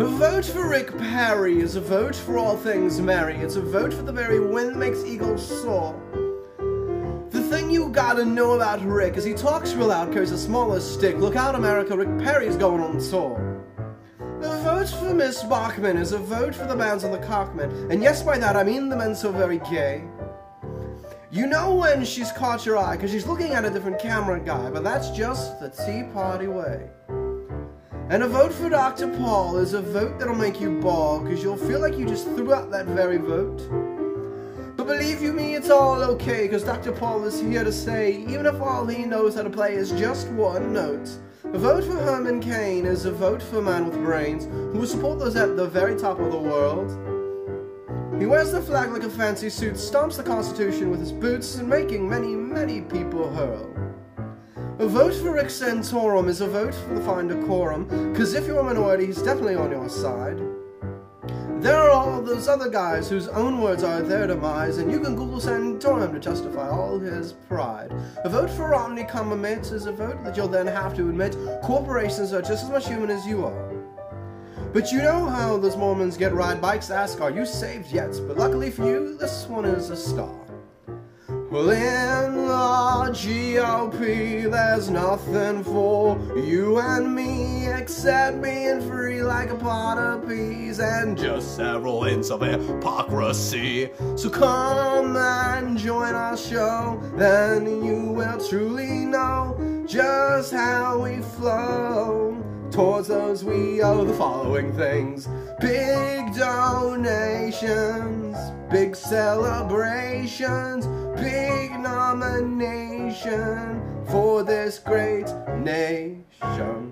A vote for Rick Perry is a vote for all things merry. It's a vote for the very wind that makes eagles soar. The thing you gotta know about Rick is he talks real loud, carries a smaller stick. Look out, America, Rick Perry's going on tour. A vote for Miss Bachmann is a vote for the bands on the Cockman. And yes, by that I mean the men so very gay. You know when she's caught your eye, because she's looking at a different camera guy, but that's just the Tea Party way. And a vote for Dr. Paul is a vote that'll make you bawl, because you'll feel like you just threw out that very vote. But believe you me, it's all okay, because Dr. Paul is here to say, even if all he knows how to play is just one note, a vote for Herman Cain is a vote for a man with brains, who will support those at the very top of the world. He wears the flag like a fancy suit, stomps the Constitution with his boots, and making many, many people hurl. A vote for Rick Santorum is a vote for the finder decorum, cause if you're a minority, he's definitely on your side. There are all those other guys whose own words are their demise, and you can Google Santorum to justify all his pride. A vote for Romney, Mitt is a vote that you'll then have to admit corporations are just as much human as you are. But you know how those Mormons get ride bikes ask, are you saved yet? But luckily for you, this one is a star. Well, in the GOP, there's nothing for you and me except being free like a pot of peas and just several hints of hypocrisy. So come and join our show, then you will truly know just how we flow. Towards those we owe the following things Big donations, big celebrations, big nomination for this great nation.